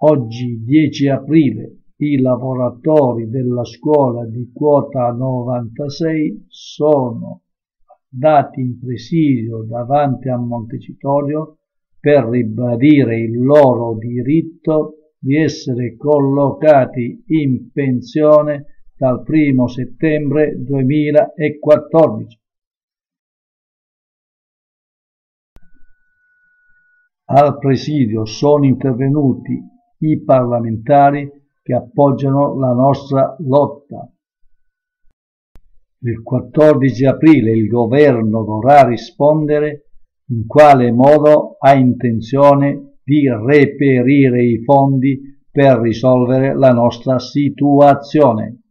Oggi 10 aprile i lavoratori della scuola di quota 96 sono dati in presidio davanti a Montecitorio per ribadire il loro diritto di essere collocati in pensione dal 1 settembre 2014. Al presidio sono intervenuti i parlamentari che appoggiano la nostra lotta. Il 14 aprile il governo dovrà rispondere in quale modo ha intenzione di reperire i fondi per risolvere la nostra situazione.